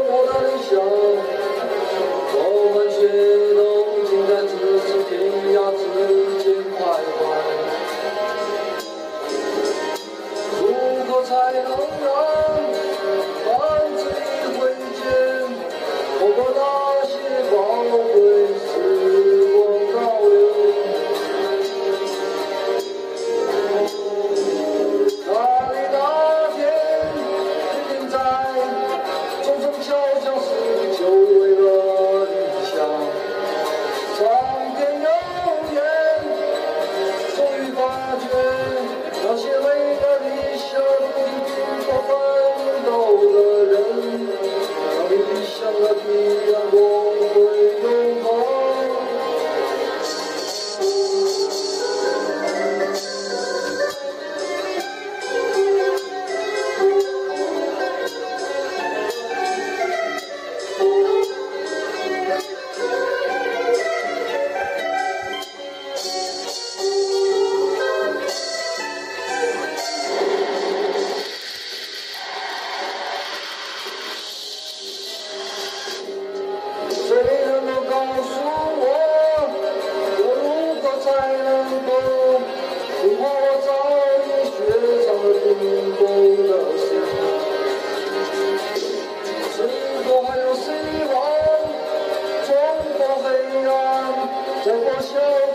我的理想，我们血浓情淡，只是天涯之间徘徊。如何才能让？谁能够告诉我我如何才能够如果我早已血债累累的神是否还有希望中国黑暗再过像